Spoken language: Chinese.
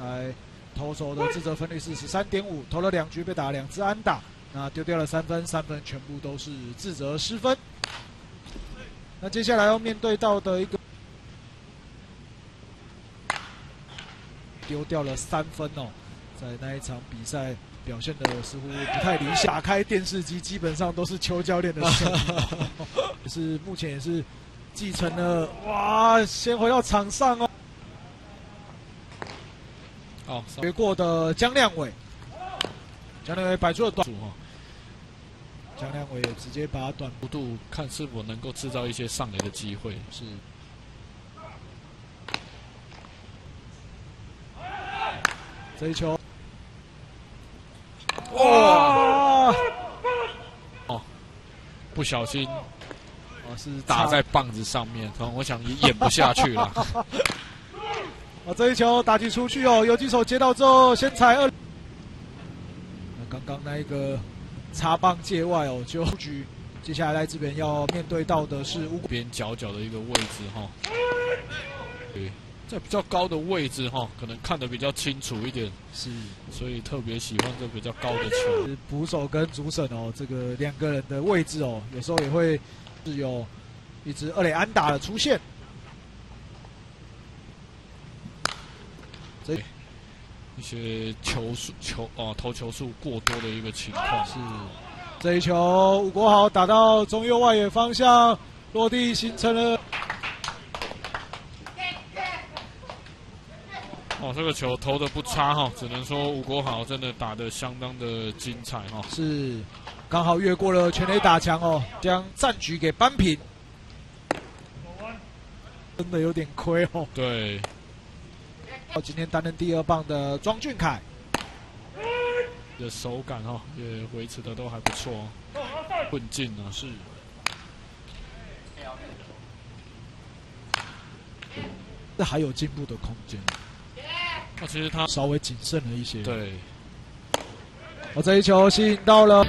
来投手的自责分率是十三点五，投了两局被打两支安打，那丢掉了三分，三分全部都是自责失分。那接下来要面对到的一个丢掉了三分哦，在那一场比赛表现的似乎不太理想。打开电视机基本上都是邱教练的声音，是目前也是继承了哇，先回到场上哦。哦，学过的江亮伟，江亮伟摆出了短主哈，江亮伟也直接把短弧度看是否能够制造一些上垒的机会。是。这一球，哇！哦，不小心哦是打在棒子上面，我想也演不下去了。哦，这一球打击出去哦，游击手接到之后先踩二。那刚刚那一个插棒界外哦，就局接下来这边要面对到的是乌边角角的一个位置哈。对，在比较高的位置哈，可能看得比较清楚一点，是，所以特别喜欢这比较高的球。捕手跟主审哦，这个两个人的位置哦，有时候也会是有一支二垒安打的出现。这一些球数球哦投球数过多的一个情况是这一球吴国豪打到中右外野方向落地，形成了。哦，这个球投的不差哈，只能说吴国豪真的打的相当的精彩哈。是，刚好越过了全垒打墙哦，将战局给扳平。真的有点亏哦。对。哦，今天担任第二棒的庄俊凯，的手感哈也维持的都还不错，混进啊是。这还有进步的空间。那其实他稍微谨慎了一些。对，我这一球吸引到了。